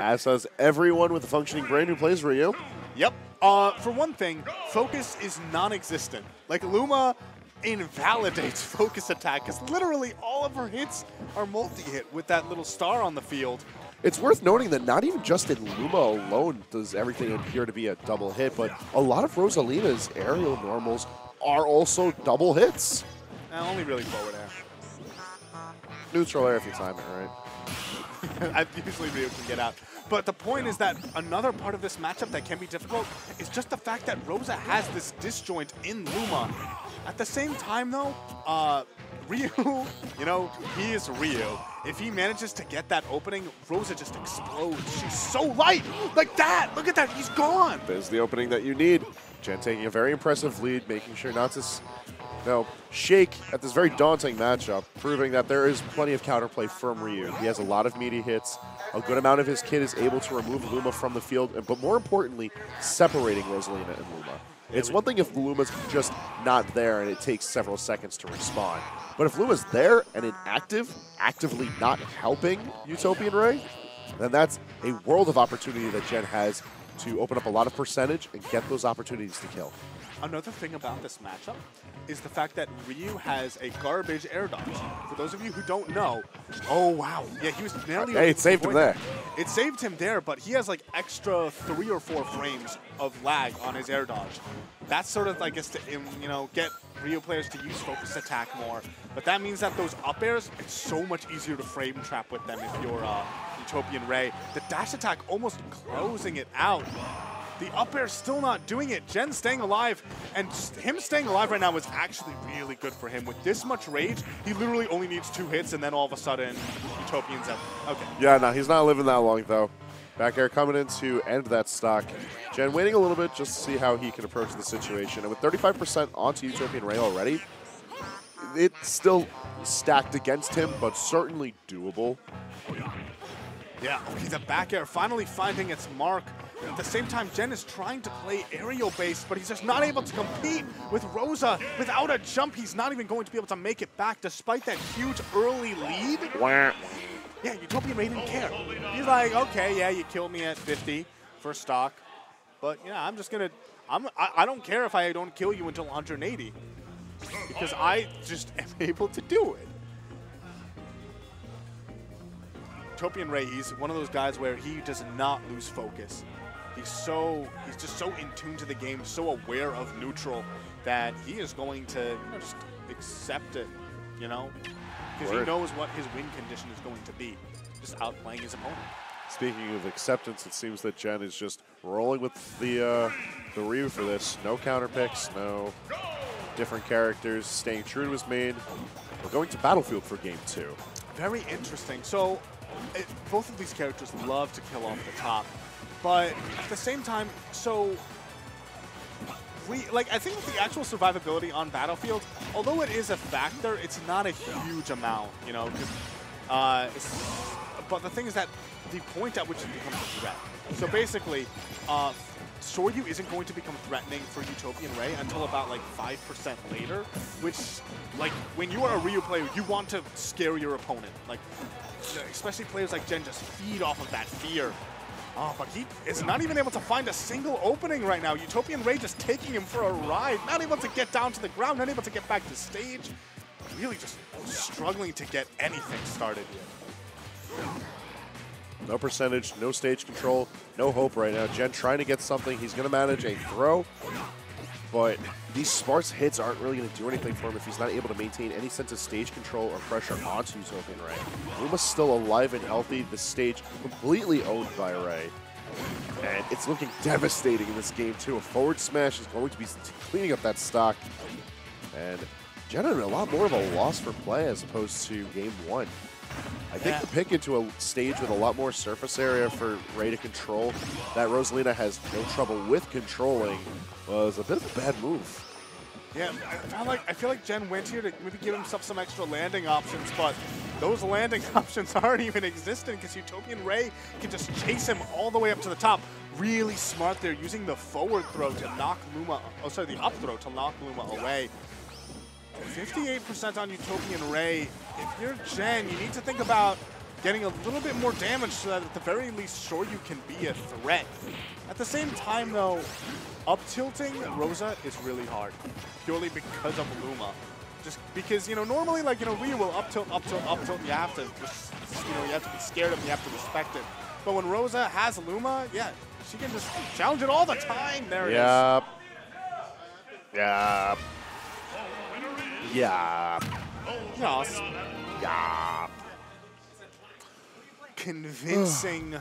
As does everyone with a functioning brain who plays Ryu. Yep. Uh, for one thing, focus is non-existent. Like Luma invalidates focus attack because literally all of her hits are multi-hit with that little star on the field. It's worth noting that not even just in Luma alone does everything appear to be a double hit, but a lot of Rosalina's aerial normals are also double hits. Uh, only really forward air. Neutral air if you time it right. I usually Ryu can get out. But the point is that another part of this matchup that can be difficult is just the fact that Rosa has this disjoint in Luma. At the same time, though, uh, Ryu, you know, he is Ryu. If he manages to get that opening, Rosa just explodes. She's so light! Like that! Look at that, he's gone! There's the opening that you need. Gen taking a very impressive lead, making sure not to know, shake at this very daunting matchup, proving that there is plenty of counterplay from Ryu. He has a lot of meaty hits. A good amount of his kit is able to remove Luma from the field, but more importantly, separating Rosalina and Luma. It's one thing if Luma's just not there and it takes several seconds to respond. But if Luma's there and inactive, actively not helping Utopian Ray, then that's a world of opportunity that Gen has to open up a lot of percentage and get those opportunities to kill. Another thing about this matchup is the fact that Ryu has a garbage air dodge. For those of you who don't know, oh wow, yeah, he was nearly. Hey, it saved him there. It saved him there, but he has like extra three or four frames of lag on his air dodge. That's sort of, I guess, to um, you know get Ryu players to use focus attack more. But that means that those up airs, it's so much easier to frame trap with them if you're uh, Utopian Ray. The dash attack almost closing it out. The up air still not doing it. Gen staying alive, and him staying alive right now is actually really good for him. With this much rage, he literally only needs two hits, and then all of a sudden, Utopian's out. Okay. Yeah, no, he's not living that long though. Back air coming in to end that stock. Gen waiting a little bit just to see how he can approach the situation. And with 35% onto Utopian Ray already, it's still stacked against him, but certainly doable. Yeah, okay, the back air finally finding its mark. At the same time, Gen is trying to play aerial base, but he's just not able to compete with Rosa. Without a jump, he's not even going to be able to make it back despite that huge early lead. Wah. Yeah, Utopian Ray didn't care. He's like, okay, yeah, you killed me at 50 for stock, but yeah, I'm just gonna, I'm, I, I don't care if I don't kill you until 180 because I just am able to do it. Utopian Ray, he's one of those guys where he does not lose focus. He's so, he's just so in tune to the game, so aware of neutral that he is going to you know, just accept it, you know? Because he knows what his win condition is going to be, just outplaying his opponent. Speaking of acceptance, it seems that Gen is just rolling with the uh, the Ryu for this. No counter picks, no different characters, staying true to his main. We're going to Battlefield for game two. Very interesting. So, it, both of these characters love to kill off the top, but at the same time, so we like I think the actual survivability on Battlefield, although it is a factor, it's not a huge amount, you know. Uh, but the thing is that the point at which it becomes a threat. So basically, uh, Soryu isn't going to become threatening for Utopian Ray until about like 5% later, which, like, when you are a Ryu player, you want to scare your opponent. Like, especially players like Gen just feed off of that fear. Oh, but he is not even able to find a single opening right now. Utopian Ray just taking him for a ride, not able to get down to the ground, not able to get back to stage. Really just struggling to get anything started here. No percentage, no stage control, no hope right now. Gen trying to get something. He's going to manage a throw, but these sparse hits aren't really going to do anything for him if he's not able to maintain any sense of stage control or pressure onto Utopian Ray. Luma's still alive and healthy. The stage completely owned by Ray. And it's looking devastating in this game, too. A forward smash is going to be cleaning up that stock. And had a lot more of a loss for play as opposed to game one. I think Yeah. the pick into a stage with a lot more surface area for Ray to control that Rosalina has no trouble with controlling was a bit of a bad move. Yeah, I feel like I feel like Gen went here to maybe give himself some extra landing options, but those landing options aren't even existent because Utopian Ray can just chase him all the way up to the top. Really smart there, using the forward throw to knock Luma. Oh, sorry, the up throw to knock Luma away. 58% on Utopian Ray. If you're Gen, you need to think about getting a little bit more damage so that at the very least sure, you can be a threat. At the same time, though, up tilting Rosa is really hard, purely because of Luma. Just because, you know, normally, like, you know, Ryu will up tilt, up tilt, up tilt, you have to, just, you know, you have to be scared of it, you have to respect it. But when Rosa has Luma, yeah, she can just challenge it all the time. There it is. Yep. Yep. Yep. Yes. Yep. Convincing